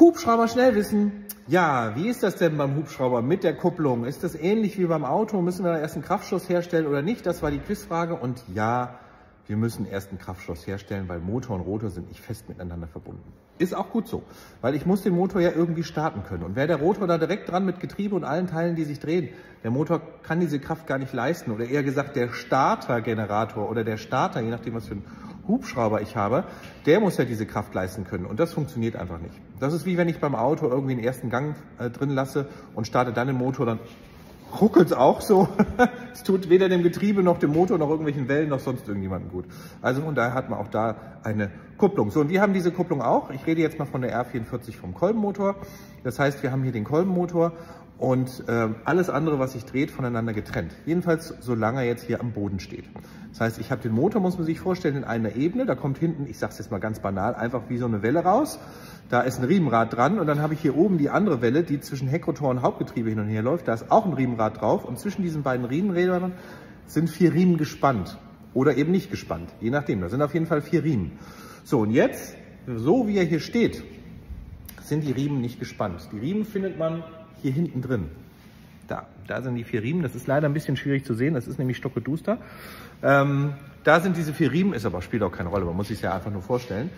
Hubschrauber Schnellwissen. Ja, wie ist das denn beim Hubschrauber mit der Kupplung? Ist das ähnlich wie beim Auto? Müssen wir da erst einen Kraftschuss herstellen oder nicht? Das war die Quizfrage. Und ja, wir müssen erst einen Kraftschloss herstellen, weil Motor und Rotor sind nicht fest miteinander verbunden. Ist auch gut so, weil ich muss den Motor ja irgendwie starten können. Und wäre der Rotor da direkt dran mit Getriebe und allen Teilen, die sich drehen, der Motor kann diese Kraft gar nicht leisten. Oder eher gesagt, der Startergenerator oder der Starter, je nachdem, was für einen Hubschrauber ich habe, der muss ja diese Kraft leisten können. Und das funktioniert einfach nicht. Das ist wie wenn ich beim Auto irgendwie den ersten Gang äh, drin lasse und starte dann den Motor, dann ruckelt es auch so. es tut weder dem Getriebe noch dem Motor noch irgendwelchen Wellen noch sonst irgendjemandem gut. Also von daher hat man auch da eine Kupplung. So, und wir haben diese Kupplung auch. Ich rede jetzt mal von der R44 vom Kolbenmotor. Das heißt, wir haben hier den Kolbenmotor und äh, alles andere, was sich dreht, voneinander getrennt. Jedenfalls, solange er jetzt hier am Boden steht. Das heißt, ich habe den Motor, muss man sich vorstellen, in einer Ebene. Da kommt hinten, ich sage es jetzt mal ganz banal, einfach wie so eine Welle raus. Da ist ein Riemenrad dran und dann habe ich hier oben die andere Welle, die zwischen Heckrotor und Hauptgetriebe hin und her läuft. Da ist auch ein Riemenrad drauf und zwischen diesen beiden Riemenrädern sind vier Riemen gespannt oder eben nicht gespannt, je nachdem. Da sind auf jeden Fall vier Riemen. So, und jetzt, so wie er hier steht, sind die Riemen nicht gespannt. Die Riemen findet man hier hinten drin. Da, da sind die vier Riemen. Das ist leider ein bisschen schwierig zu sehen. Das ist nämlich stockeduster. Ähm, da sind diese vier Riemen, ist aber spielt auch keine Rolle. Man muss sich ja einfach nur vorstellen.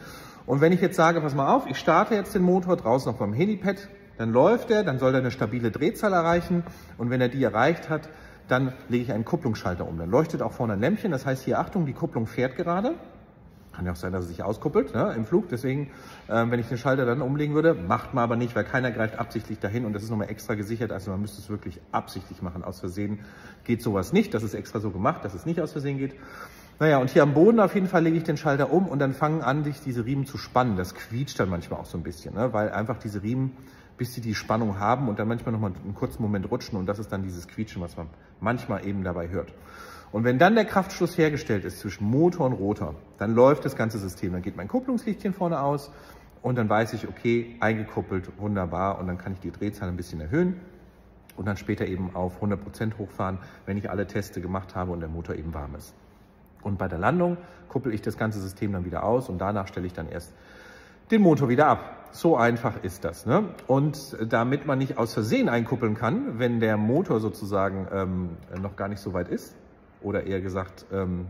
Und wenn ich jetzt sage, pass mal auf, ich starte jetzt den Motor draußen auf meinem Helipad, dann läuft er, dann soll er eine stabile Drehzahl erreichen. Und wenn er die erreicht hat, dann lege ich einen Kupplungsschalter um. Dann leuchtet auch vorne ein Lämpchen. Das heißt hier, Achtung, die Kupplung fährt gerade. Kann ja auch sein, dass er sich auskuppelt ne, im Flug. Deswegen, äh, wenn ich den Schalter dann umlegen würde, macht man aber nicht, weil keiner greift absichtlich dahin und das ist nochmal extra gesichert. Also man müsste es wirklich absichtlich machen. Aus Versehen geht sowas nicht. Das ist extra so gemacht, dass es nicht aus Versehen geht. Naja, und hier am Boden auf jeden Fall lege ich den Schalter um und dann fangen an, sich diese Riemen zu spannen. Das quietscht dann manchmal auch so ein bisschen, ne, weil einfach diese Riemen, bis sie die Spannung haben und dann manchmal nochmal einen kurzen Moment rutschen und das ist dann dieses Quietschen, was man manchmal eben dabei hört. Und wenn dann der Kraftschluss hergestellt ist zwischen Motor und Rotor, dann läuft das ganze System. Dann geht mein Kupplungslichtchen vorne aus und dann weiß ich, okay, eingekuppelt, wunderbar. Und dann kann ich die Drehzahl ein bisschen erhöhen und dann später eben auf 100 Prozent hochfahren, wenn ich alle Teste gemacht habe und der Motor eben warm ist. Und bei der Landung kuppel ich das ganze System dann wieder aus und danach stelle ich dann erst den Motor wieder ab. So einfach ist das. Ne? Und damit man nicht aus Versehen einkuppeln kann, wenn der Motor sozusagen ähm, noch gar nicht so weit ist, oder eher gesagt, ähm,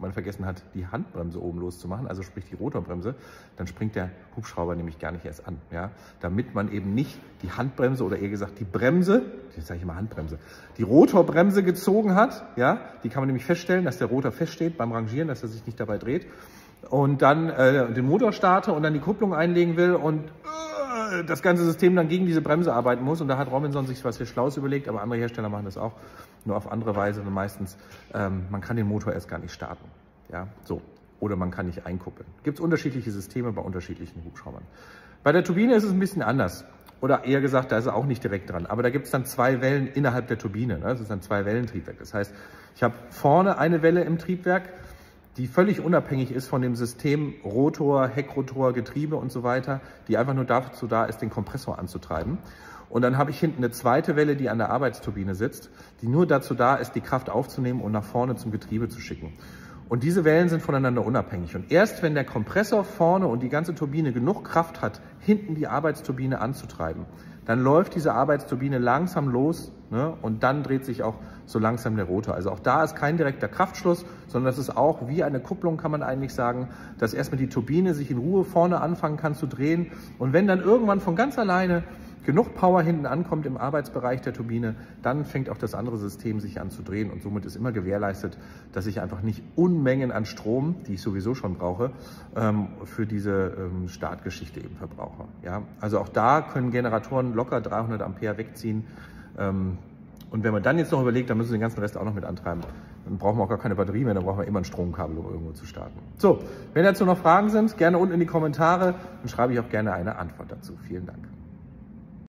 man vergessen hat, die Handbremse oben loszumachen, also sprich die Rotorbremse, dann springt der Hubschrauber nämlich gar nicht erst an. Ja? Damit man eben nicht die Handbremse oder eher gesagt die Bremse, jetzt sage ich mal Handbremse, die Rotorbremse gezogen hat. Ja? Die kann man nämlich feststellen, dass der Rotor feststeht beim Rangieren, dass er sich nicht dabei dreht. Und dann äh, den Motor starte und dann die Kupplung einlegen will und das ganze System dann gegen diese Bremse arbeiten muss. Und da hat Robinson sich was für Schlaues überlegt, aber andere Hersteller machen das auch nur auf andere Weise und meistens, ähm, man kann den Motor erst gar nicht starten. Ja, so. Oder man kann nicht einkuppeln. Gibt es unterschiedliche Systeme bei unterschiedlichen Hubschraubern. Bei der Turbine ist es ein bisschen anders. Oder eher gesagt, da ist er auch nicht direkt dran. Aber da gibt es dann zwei Wellen innerhalb der Turbine. Ne? Das ist ein Zwei-Wellen-Triebwerk. Das heißt, ich habe vorne eine Welle im Triebwerk, die völlig unabhängig ist von dem System Rotor, Heckrotor, Getriebe und so weiter, die einfach nur dazu da ist, den Kompressor anzutreiben. Und dann habe ich hinten eine zweite Welle, die an der Arbeitsturbine sitzt, die nur dazu da ist, die Kraft aufzunehmen und nach vorne zum Getriebe zu schicken. Und diese Wellen sind voneinander unabhängig. Und erst wenn der Kompressor vorne und die ganze Turbine genug Kraft hat, hinten die Arbeitsturbine anzutreiben, dann läuft diese Arbeitsturbine langsam los ne, und dann dreht sich auch so langsam der Rotor. Also auch da ist kein direkter Kraftschluss, sondern das ist auch wie eine Kupplung, kann man eigentlich sagen, dass erstmal die Turbine sich in Ruhe vorne anfangen kann zu drehen. Und wenn dann irgendwann von ganz alleine genug Power hinten ankommt im Arbeitsbereich der Turbine, dann fängt auch das andere System sich an zu drehen und somit ist immer gewährleistet, dass ich einfach nicht Unmengen an Strom, die ich sowieso schon brauche, ähm, für diese ähm, Startgeschichte eben verbrauche. Ja? Also auch da können Generatoren locker 300 Ampere wegziehen. Ähm, und wenn man dann jetzt noch überlegt, dann müssen wir den ganzen Rest auch noch mit antreiben. Dann brauchen wir auch gar keine Batterie mehr, dann brauchen wir immer ein Stromkabel, um irgendwo zu starten. So, wenn dazu noch Fragen sind, gerne unten in die Kommentare, dann schreibe ich auch gerne eine Antwort dazu. Vielen Dank.